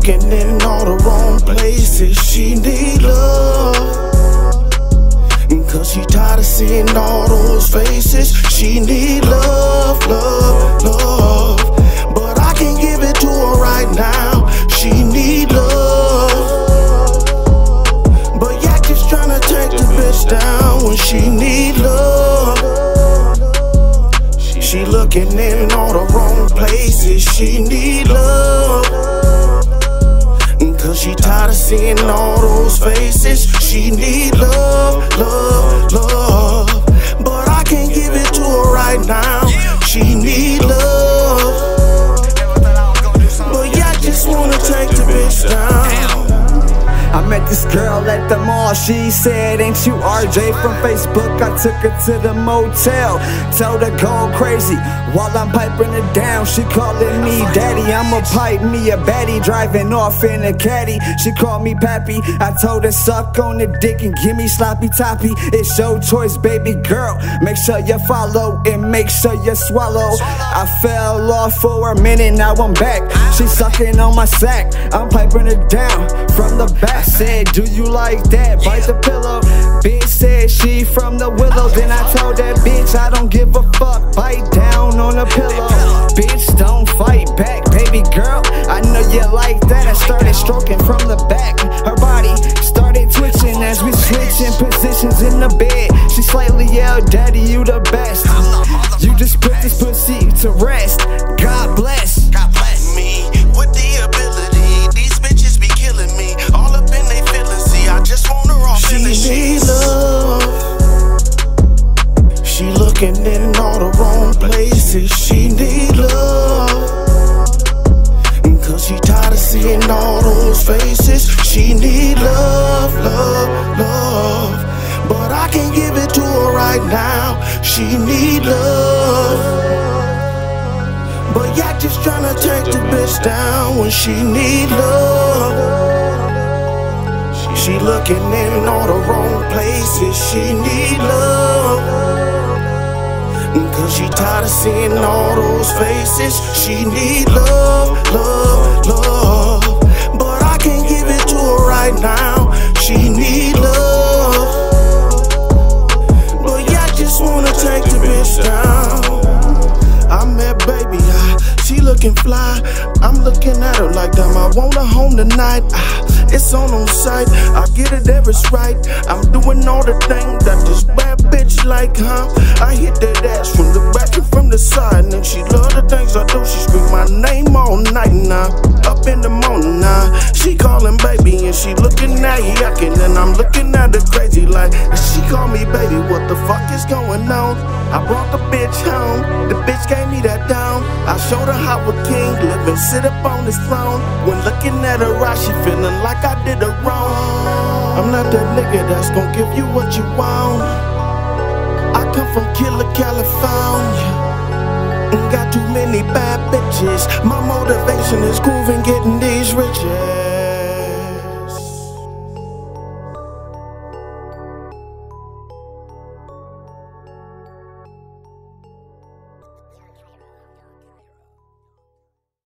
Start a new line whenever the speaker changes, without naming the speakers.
looking in all the wrong places. She need love. Cause she tired of seeing all those faces. She need love, love, love. But I can't give it to her right now. She need love. But yeah, just tryna take the bitch down when she need love. She looking in all the wrong seeing all those faces. She need love, love, love. But I can't give it to her right now. She need love. But yeah, I just wanna take the bitch down.
I met this girl at the mall. She said, Ain't you RJ from Facebook? I took her to the motel. Told her go crazy while I'm piping her down. She calling me daddy. I'ma pipe me a baddie driving off in a caddy. She called me pappy. I told her suck on the dick and give me sloppy toppy. It's your choice, baby girl. Make sure you follow and make sure you swallow. I fell off for a minute, now I'm back. She sucking on my sack. I'm piping her down from the back. Said, Do you like that? Bite the pillow. Bitch said she from the willow. Then I told that bitch I don't give a fuck. Bite down on the pillow. Bitch, don't fight back, baby girl. I know you like that. I started stroking from the back. Her body started twitching as we switching positions in the bed. She slightly yelled, Daddy, you the best. You just put this pussy to rest.
Looking in all the wrong places. She need love. Cause she tired of seeing all those faces. She need love, love, love. But I can't give it to her right now. She need love. But yeah, just tryna take the bitch down when she need love. She looking in all the wrong places. She need love. Cause she tired of seeing all those faces. She need love, love, love. But I can't give it to her right now. Looking fly. I'm looking at her like damn, I want her home tonight. Ah, it's on on sight, I get it it's right. I'm doing all the things that this bad bitch like, huh? I hit that ass from the back and from the side, and she love the things I do. She scream my name all night now, up in the morning now. She calling baby and she looking at yucking, and I'm looking at her crazy like call me baby. What the fuck is going on? I brought the bitch home, the bitch gave me that down. I showed her how a king live and sit up on his throne. When looking at her eyes, she feeling like I did her wrong. I'm not that nigga that's gonna give you what you want. I come from Killer, California. Got too many bad bitches. My motivation is grooving, getting these riches.